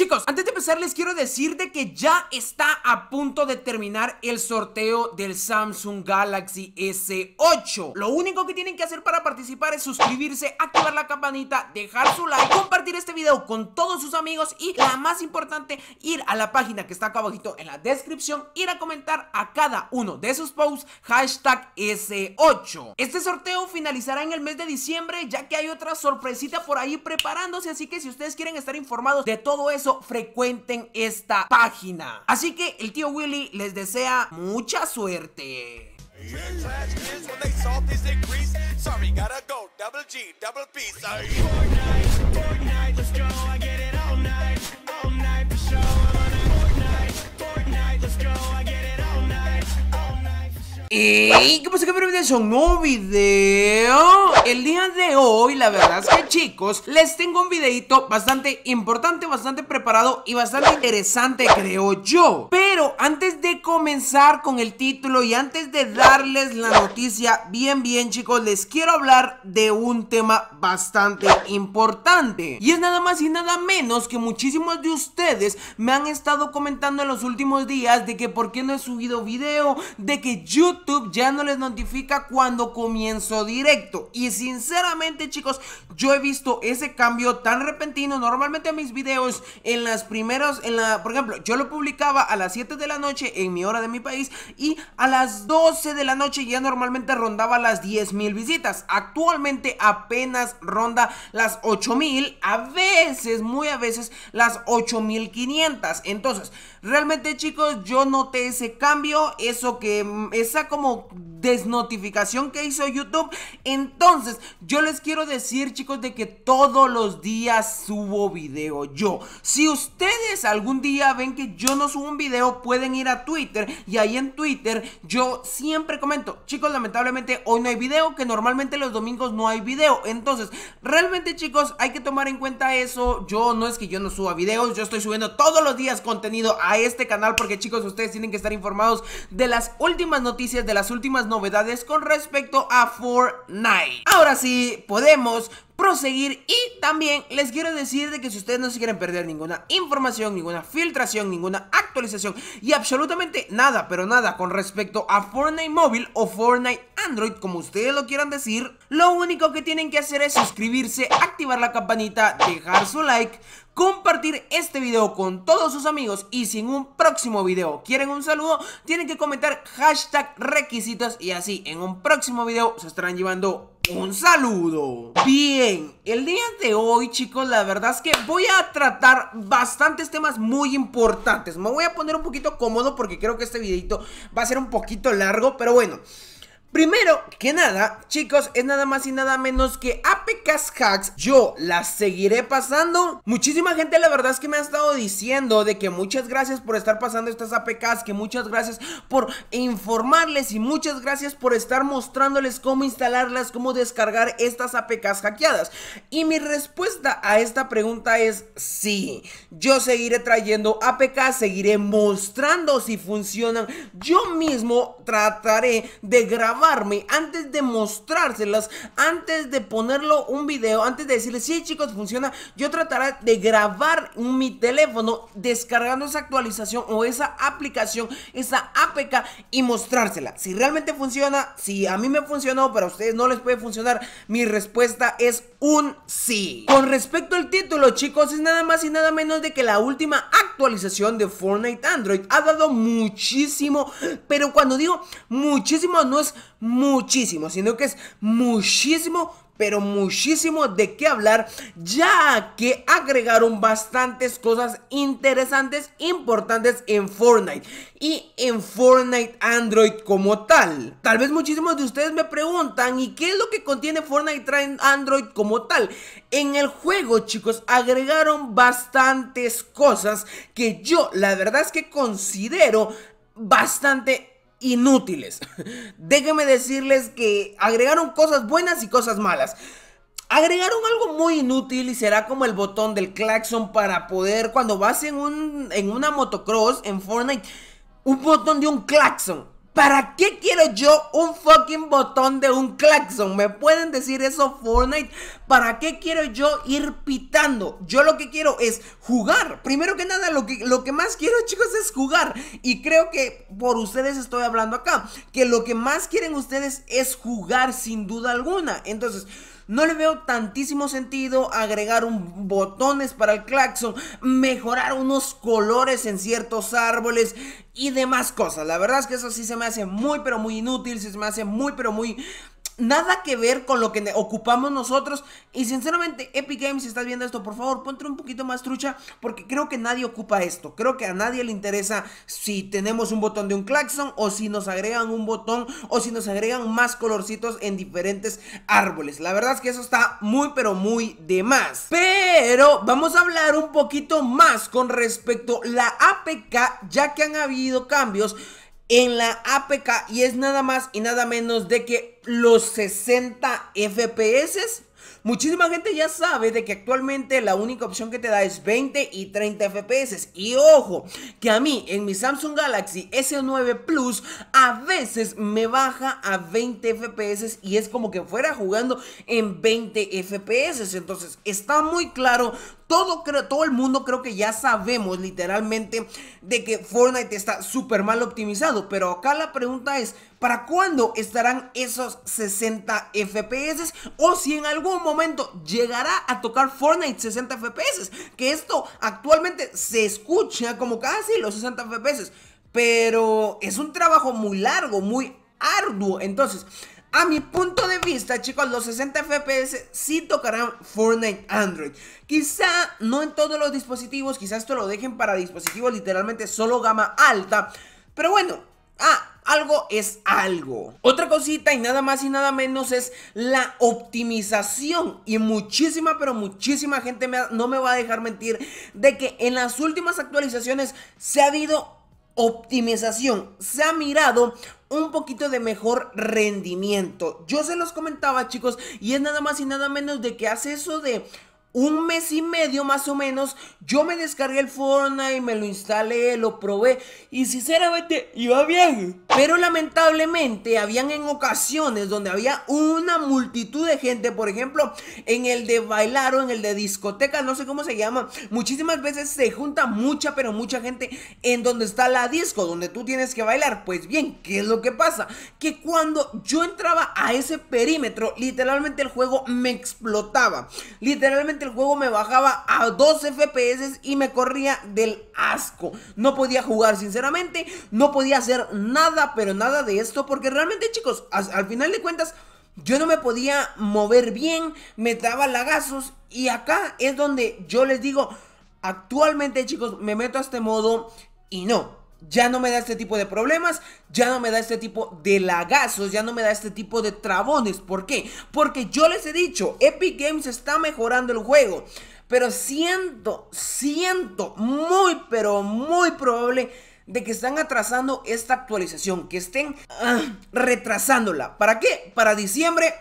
Chicos, antes de empezar les quiero decir de que ya está a punto de terminar el sorteo del Samsung Galaxy S8 Lo único que tienen que hacer para participar es suscribirse, activar la campanita, dejar su like, compartir este video con todos sus amigos y la más importante, ir a la página que está acá abajito en la descripción, ir a comentar a cada uno de sus posts hashtag S8 Este sorteo finalizará en el mes de diciembre ya que hay otra sorpresita por ahí preparándose, así que si ustedes quieren estar informados de todo eso frecuenten esta página. Así que el tío Willy les desea mucha suerte. ¿Y qué pasa bienvenidos a un nuevo video? El día de hoy, la verdad es que chicos, les tengo un videito bastante importante, bastante preparado y bastante interesante creo yo. Pero antes de comenzar con el título y antes de darles la noticia bien bien chicos Les quiero hablar de un tema bastante importante. Y es nada más y nada menos que muchísimos de ustedes me han estado comentando en los últimos días De que por qué no he subido video, de que YouTube YouTube ya no les notifica cuando comienzo directo. Y sinceramente, chicos, yo he visto ese cambio tan repentino. Normalmente mis videos en las primeras, en la, por ejemplo, yo lo publicaba a las 7 de la noche en mi hora de mi país y a las 12 de la noche ya normalmente rondaba las 10 mil visitas. Actualmente apenas ronda las 8 mil, a veces, muy a veces, las 8 mil 500. Entonces, realmente chicos, yo noté ese cambio, eso que, esa como desnotificación que hizo YouTube. Entonces, yo les quiero decir, chicos, de que todos los días subo video yo. Si ustedes algún día ven que yo no subo un video, pueden ir a Twitter y ahí en Twitter yo siempre comento, chicos, lamentablemente hoy no hay video, que normalmente los domingos no hay video. Entonces, realmente, chicos, hay que tomar en cuenta eso. Yo no es que yo no suba videos, yo estoy subiendo todos los días contenido a este canal porque, chicos, ustedes tienen que estar informados de las últimas noticias, de las últimas novedades con respecto a Fortnite. Ahora sí, podemos proseguir y también les quiero decir de que si ustedes no se quieren perder ninguna información, ninguna filtración, ninguna actualización y absolutamente nada, pero nada con respecto a Fortnite móvil o Fortnite Android, como ustedes lo quieran decir, lo único que tienen que hacer es suscribirse, activar la campanita, dejar su like, compartir este video con todos sus amigos y si en un próximo video quieren un saludo, tienen que comentar hashtag requisitos y así en un próximo video se estarán llevando un saludo. Bien, el día de hoy chicos, la verdad es que voy a tratar bastantes temas muy importantes. Me voy a poner un poquito cómodo porque creo que este videito va a ser un poquito largo, pero bueno... Primero que nada, chicos, es nada más y nada menos que APKs Hacks. Yo las seguiré pasando. Muchísima gente la verdad es que me ha estado diciendo de que muchas gracias por estar pasando estas APKs, que muchas gracias por informarles y muchas gracias por estar mostrándoles cómo instalarlas, cómo descargar estas APKs hackeadas. Y mi respuesta a esta pregunta es sí. Yo seguiré trayendo APKs, seguiré mostrando si funcionan. Yo mismo trataré de grabar antes de mostrárselas, antes de ponerlo un video, antes de decirles, sí chicos, funciona, yo trataré de grabar mi teléfono descargando esa actualización o esa aplicación, esa APK y mostrársela. Si realmente funciona, si a mí me funcionó, pero a ustedes no les puede funcionar, mi respuesta es un sí. Con respecto al título, chicos, es nada más y nada menos de que la última actualización de Fortnite Android ha dado muchísimo, pero cuando digo muchísimo no es muchísimo, sino que es muchísimo pero muchísimo de qué hablar ya que agregaron bastantes cosas interesantes, importantes en Fortnite y en Fortnite Android como tal. Tal vez muchísimos de ustedes me preguntan, ¿y qué es lo que contiene Fortnite Android como tal? En el juego, chicos, agregaron bastantes cosas que yo la verdad es que considero bastante inútiles. Déjenme decirles que agregaron cosas buenas y cosas malas. Agregaron algo muy inútil y será como el botón del claxon para poder cuando vas en, un, en una motocross en Fortnite, un botón de un claxon ¿Para qué quiero yo un fucking botón de un claxon? ¿Me pueden decir eso Fortnite? ¿Para qué quiero yo ir pitando? Yo lo que quiero es jugar. Primero que nada, lo que, lo que más quiero, chicos, es jugar. Y creo que por ustedes estoy hablando acá. Que lo que más quieren ustedes es jugar sin duda alguna. Entonces... No le veo tantísimo sentido agregar un botones para el claxon, mejorar unos colores en ciertos árboles y demás cosas. La verdad es que eso sí se me hace muy pero muy inútil, se me hace muy pero muy nada que ver con lo que ocupamos nosotros. Y sinceramente, Epic Games, si estás viendo esto, por favor, ponte un poquito más trucha. Porque creo que nadie ocupa esto. Creo que a nadie le interesa si tenemos un botón de un claxon. O si nos agregan un botón. O si nos agregan más colorcitos en diferentes árboles. La verdad es que eso está muy, pero muy de más. Pero vamos a hablar un poquito más con respecto a la APK. Ya que han habido cambios en la APK y es nada más y nada menos de que los 60 FPS Muchísima gente ya sabe de que actualmente la única opción que te da es 20 y 30 FPS. Y ojo, que a mí en mi Samsung Galaxy S9 Plus a veces me baja a 20 FPS y es como que fuera jugando en 20 FPS. Entonces está muy claro todo, todo el mundo creo que ya sabemos literalmente de que Fortnite está súper mal optimizado. Pero acá la pregunta es, ¿para cuándo estarán esos 60 FPS? O si en algún momento llegará a tocar Fortnite 60 FPS. Que esto actualmente se escucha como casi los 60 FPS. Pero es un trabajo muy largo, muy arduo. Entonces, a mi punto de vista, chicos, los 60 FPS sí tocarán Fortnite Android. Quizá no en todos los dispositivos, quizás esto lo dejen para dispositivos literalmente solo gama alta. Pero bueno, ah, algo es algo. Otra cosita y nada más y nada menos es la optimización. Y muchísima, pero muchísima gente no me va a dejar mentir de que en las últimas actualizaciones se ha habido optimización. Se ha mirado un poquito de mejor rendimiento. Yo se los comentaba, chicos, y es nada más y nada menos de que hace eso de un mes y medio más o menos, yo me descargué el Fortnite, me lo instalé, lo probé y sinceramente iba bien. Pero lamentablemente habían en ocasiones donde había una multitud de gente, por ejemplo, en el de bailar o en el de discoteca, no sé cómo se llama. Muchísimas veces se junta mucha, pero mucha gente en donde está la disco, donde tú tienes que bailar. Pues bien, ¿qué es lo que pasa? Que cuando yo entraba a ese perímetro, literalmente el juego me explotaba. Literalmente el juego me bajaba a 2 FPS y me corría del asco. No podía jugar sinceramente, no podía hacer nada, pero nada de esto, porque realmente chicos, al final de cuentas, yo no me podía mover bien, me daba lagazos y acá es donde yo les digo, actualmente chicos, me meto a este modo y no, ya no me da este tipo de problemas, ya no me da este tipo de lagazos, ya no me da este tipo de trabones. ¿Por qué? Porque yo les he dicho, Epic Games está mejorando el juego. Pero siento, siento muy, pero muy probable de que están atrasando esta actualización, que estén ah, retrasándola. ¿Para qué? Para diciembre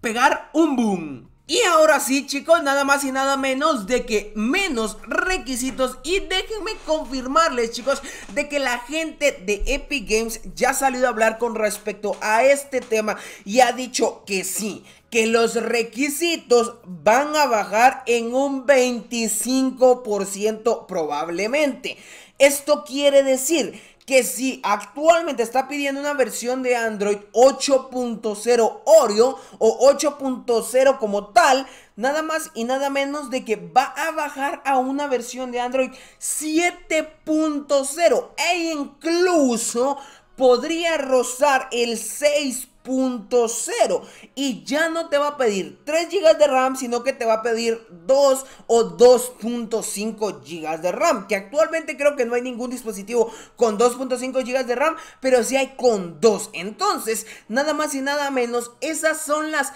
pegar un boom. Y ahora sí chicos, nada más y nada menos de que menos requisitos y déjenme confirmarles chicos de que la gente de Epic Games ya ha salido a hablar con respecto a este tema y ha dicho que sí, que los requisitos van a bajar en un 25% probablemente. Esto quiere decir que si actualmente está pidiendo una versión de Android 8.0 Oreo o 8.0 como tal, nada más y nada menos de que va a bajar a una versión de Android 7.0 e incluso podría rozar el 6 0 y ya no te va a pedir 3 GB de RAM, sino que te va a pedir 2 o 2.5 GB de RAM, que actualmente creo que no hay ningún dispositivo con 2.5 GB de RAM, pero sí hay con 2. Entonces, nada más y nada menos, esas son las,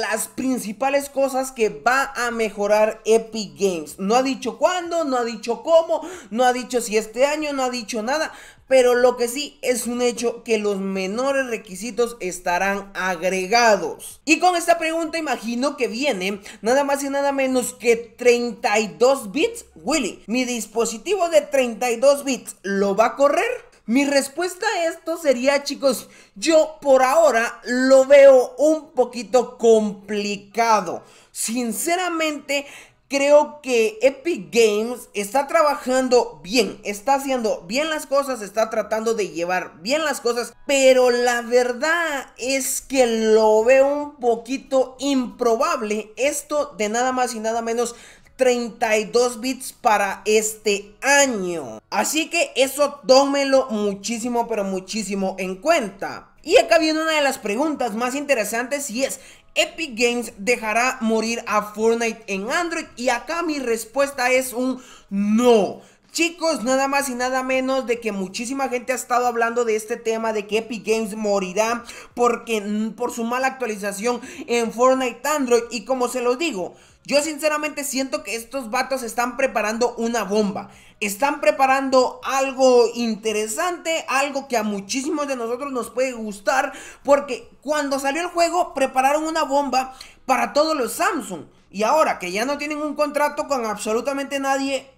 las principales cosas que va a mejorar Epic Games. No ha dicho cuándo, no ha dicho cómo, no ha dicho si este año, no ha dicho nada, pero lo que sí es un hecho que los menores requisitos estarán agregados. Y con esta pregunta imagino que viene nada más y nada menos que 32 bits. Willy, ¿mi dispositivo de 32 bits lo va a correr? Mi respuesta a esto sería, chicos, yo por ahora lo veo un poquito complicado. Sinceramente, creo que Epic Games está trabajando bien, está haciendo bien las cosas, está tratando de llevar bien las cosas, pero la verdad es que lo veo un poquito improbable esto de nada más y nada menos 32 bits para este año. Así que eso tómelo muchísimo, pero muchísimo en cuenta. Y acá viene una de las preguntas más interesantes y es, ¿Epic Games dejará morir a Fortnite en Android? Y acá mi respuesta es un no. Chicos, nada más y nada menos de que muchísima gente ha estado hablando de este tema de que Epic Games morirá porque por su mala actualización en Fortnite Android y como se los digo, yo sinceramente siento que estos vatos están preparando una bomba. Están preparando algo interesante, algo que a muchísimos de nosotros nos puede gustar porque cuando salió el juego prepararon una bomba para todos los Samsung. Y ahora que ya no tienen un contrato con absolutamente nadie,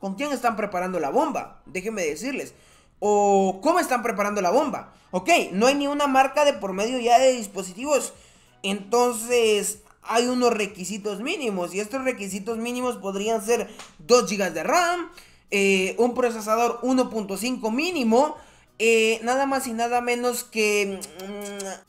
¿Con quién están preparando la bomba? Déjenme decirles. O cómo están preparando la bomba. Ok, no hay ni una marca de por medio ya de dispositivos. Entonces hay unos requisitos mínimos. Y estos requisitos mínimos podrían ser 2 GB de RAM. Eh, un procesador 1.5 mínimo. Eh, nada más y nada menos que... Mm,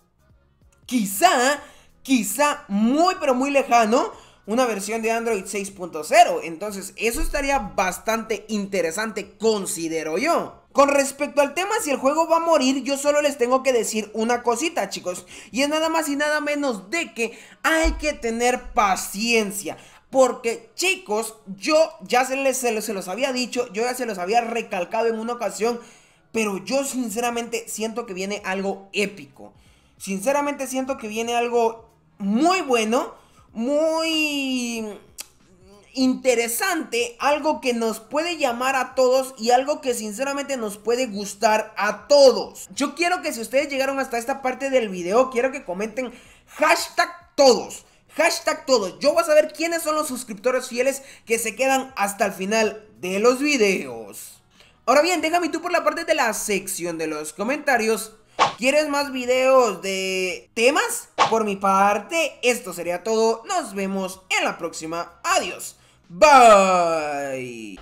quizá, quizá muy pero muy lejano una versión de Android 6.0. Entonces, eso estaría bastante interesante, considero yo. Con respecto al tema si el juego va a morir, yo solo les tengo que decir una cosita, chicos. Y es nada más y nada menos de que hay que tener paciencia. Porque, chicos, yo ya se, les, se, se los había dicho, yo ya se los había recalcado en una ocasión. Pero yo sinceramente siento que viene algo épico. Sinceramente siento que viene algo muy bueno muy interesante, algo que nos puede llamar a todos y algo que sinceramente nos puede gustar a todos. Yo quiero que si ustedes llegaron hasta esta parte del video, quiero que comenten hashtag todos. Hashtag todos. Yo voy a saber quiénes son los suscriptores fieles que se quedan hasta el final de los videos. Ahora bien, déjame tú por la parte de la sección de los comentarios ¿Quieres más videos de temas? Por mi parte, esto sería todo. Nos vemos en la próxima. Adiós. Bye.